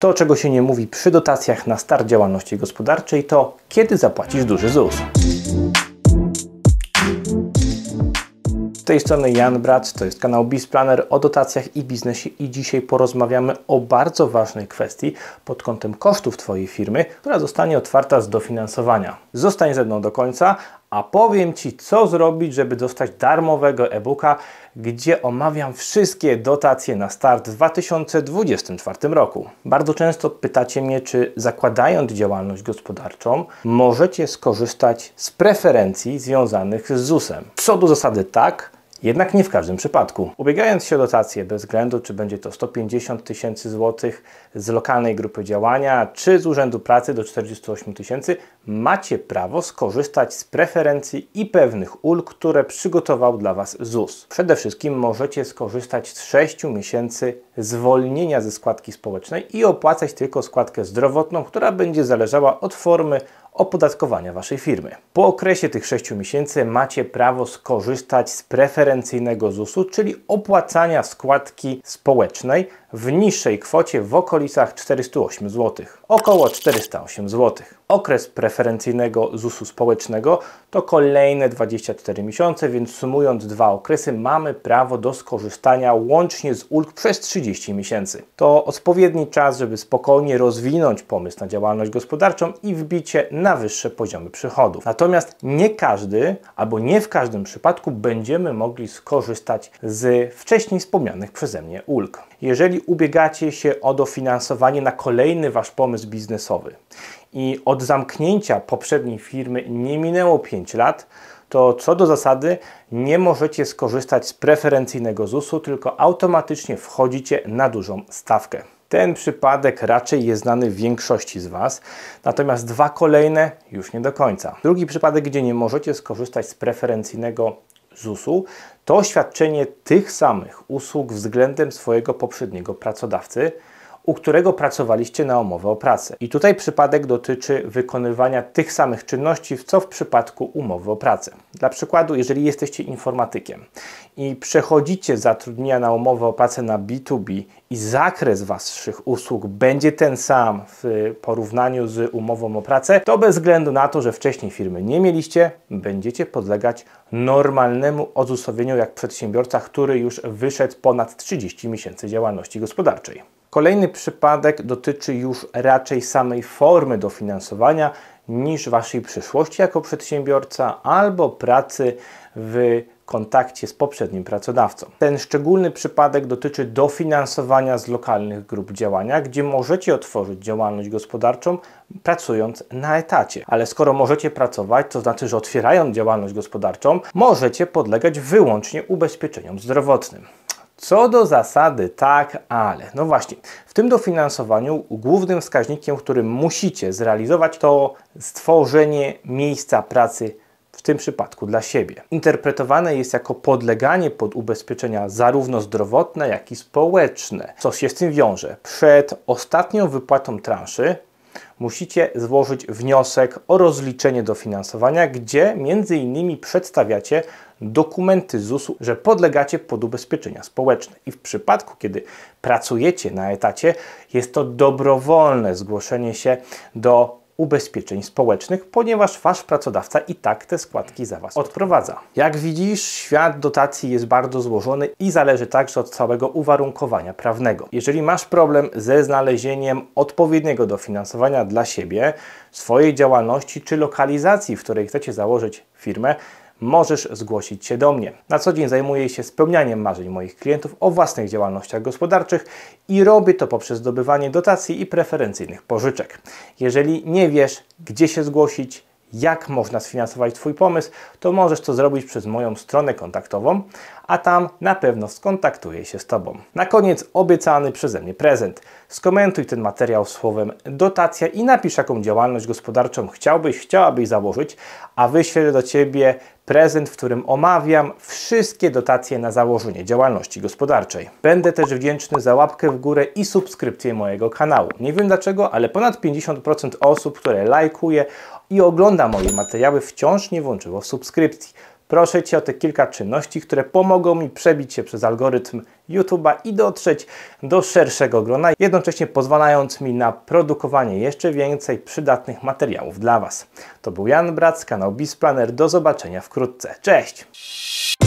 To, czego się nie mówi przy dotacjach na start działalności gospodarczej, to kiedy zapłacisz duży ZUS. Z tej strony Jan Brat, to jest kanał BizPlanner o dotacjach i biznesie i dzisiaj porozmawiamy o bardzo ważnej kwestii pod kątem kosztów Twojej firmy, która zostanie otwarta z dofinansowania. Zostań ze mną do końca, a powiem Ci, co zrobić, żeby dostać darmowego e-booka, gdzie omawiam wszystkie dotacje na start w 2024 roku. Bardzo często pytacie mnie, czy zakładając działalność gospodarczą, możecie skorzystać z preferencji związanych z ZUS-em. Co do zasady tak, jednak nie w każdym przypadku. Ubiegając się o dotację, bez względu czy będzie to 150 tysięcy złotych z lokalnej grupy działania, czy z Urzędu Pracy do 48 tysięcy, macie prawo skorzystać z preferencji i pewnych ulg, które przygotował dla Was ZUS. Przede wszystkim możecie skorzystać z 6 miesięcy zwolnienia ze składki społecznej i opłacać tylko składkę zdrowotną, która będzie zależała od formy opodatkowania Waszej firmy. Po okresie tych 6 miesięcy macie prawo skorzystać z preferencyjnego ZUS-u, czyli opłacania składki społecznej w niższej kwocie w okolicach 408 zł, około 408 zł. Okres preferencyjnego ZUS-u społecznego to kolejne 24 miesiące, więc sumując dwa okresy mamy prawo do skorzystania łącznie z ulg przez 30 miesięcy. To odpowiedni czas, żeby spokojnie rozwinąć pomysł na działalność gospodarczą i wbicie na wyższe poziomy przychodów. Natomiast nie każdy albo nie w każdym przypadku będziemy mogli skorzystać z wcześniej wspomnianych przeze mnie ulg. Jeżeli ubiegacie się o dofinansowanie na kolejny Wasz pomysł biznesowy i od zamknięcia poprzedniej firmy nie minęło 5 lat, to co do zasady nie możecie skorzystać z preferencyjnego ZUS-u, tylko automatycznie wchodzicie na dużą stawkę. Ten przypadek raczej jest znany większości z Was, natomiast dwa kolejne już nie do końca. Drugi przypadek, gdzie nie możecie skorzystać z preferencyjnego ZUS-u, to świadczenie tych samych usług względem swojego poprzedniego pracodawcy, u którego pracowaliście na umowę o pracę. I tutaj przypadek dotyczy wykonywania tych samych czynności, co w przypadku umowy o pracę. Dla przykładu, jeżeli jesteście informatykiem i przechodzicie zatrudnienia na umowę o pracę na B2B i zakres Waszych usług będzie ten sam w porównaniu z umową o pracę, to bez względu na to, że wcześniej firmy nie mieliście, będziecie podlegać normalnemu ozusowieniu jak przedsiębiorca, który już wyszedł ponad 30 miesięcy działalności gospodarczej. Kolejny przypadek dotyczy już raczej samej formy dofinansowania niż Waszej przyszłości jako przedsiębiorca albo pracy w kontakcie z poprzednim pracodawcą. Ten szczególny przypadek dotyczy dofinansowania z lokalnych grup działania, gdzie możecie otworzyć działalność gospodarczą pracując na etacie. Ale skoro możecie pracować, to znaczy, że otwierając działalność gospodarczą, możecie podlegać wyłącznie ubezpieczeniom zdrowotnym. Co do zasady, tak, ale. No właśnie, w tym dofinansowaniu głównym wskaźnikiem, który musicie zrealizować, to stworzenie miejsca pracy w tym przypadku dla siebie. Interpretowane jest jako podleganie pod ubezpieczenia zarówno zdrowotne, jak i społeczne. Co się z tym wiąże? Przed ostatnią wypłatą transzy musicie złożyć wniosek o rozliczenie dofinansowania, gdzie między innymi przedstawiacie dokumenty ZUS-u, że podlegacie pod ubezpieczenia społeczne. I w przypadku, kiedy pracujecie na etacie, jest to dobrowolne zgłoszenie się do ubezpieczeń społecznych, ponieważ Wasz pracodawca i tak te składki za Was odprowadza. Jak widzisz, świat dotacji jest bardzo złożony i zależy także od całego uwarunkowania prawnego. Jeżeli masz problem ze znalezieniem odpowiedniego dofinansowania dla siebie, swojej działalności czy lokalizacji, w której chcecie założyć firmę, możesz zgłosić się do mnie. Na co dzień zajmuję się spełnianiem marzeń moich klientów o własnych działalnościach gospodarczych i robię to poprzez zdobywanie dotacji i preferencyjnych pożyczek. Jeżeli nie wiesz, gdzie się zgłosić, jak można sfinansować Twój pomysł, to możesz to zrobić przez moją stronę kontaktową, a tam na pewno skontaktuję się z Tobą. Na koniec obiecany przeze mnie prezent. Skomentuj ten materiał słowem dotacja i napisz, jaką działalność gospodarczą chciałbyś, chciałabyś założyć, a wyślę do Ciebie prezent, w którym omawiam wszystkie dotacje na założenie działalności gospodarczej. Będę też wdzięczny za łapkę w górę i subskrypcję mojego kanału. Nie wiem dlaczego, ale ponad 50% osób, które lajkuje i ogląda moje materiały, wciąż nie włączyło subskrypcji. Proszę Cię o te kilka czynności, które pomogą mi przebić się przez algorytm YouTube'a i dotrzeć do szerszego grona, jednocześnie pozwalając mi na produkowanie jeszcze więcej przydatnych materiałów dla Was. To był Jan Brac, kanał Bisplanner. Do zobaczenia wkrótce. Cześć!